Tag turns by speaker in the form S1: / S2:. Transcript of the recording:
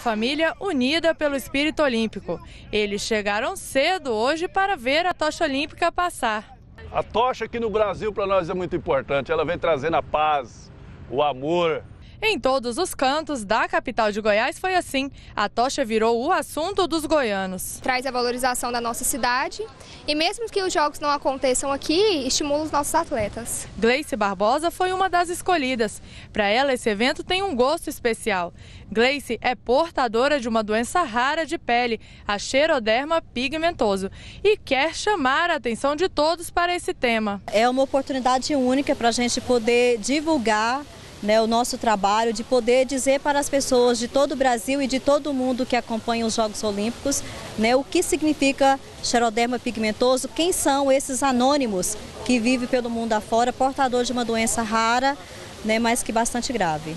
S1: família unida pelo espírito olímpico. Eles chegaram cedo hoje para ver a tocha olímpica passar.
S2: A tocha aqui no Brasil para nós é muito importante. Ela vem trazendo a paz, o amor,
S1: em todos os cantos da capital de Goiás foi assim. A tocha virou o assunto dos goianos.
S3: Traz a valorização da nossa cidade e mesmo que os jogos não aconteçam aqui, estimula os nossos atletas.
S1: Gleice Barbosa foi uma das escolhidas. Para ela, esse evento tem um gosto especial. Gleice é portadora de uma doença rara de pele, a xeroderma pigmentoso, e quer chamar a atenção de todos para esse tema.
S4: É uma oportunidade única para a gente poder divulgar né, o nosso trabalho de poder dizer para as pessoas de todo o Brasil e de todo o mundo que acompanha os Jogos Olímpicos né, o que significa xeroderma pigmentoso, quem são esses anônimos que vivem pelo mundo afora, portador de uma doença rara, né, mas que bastante grave.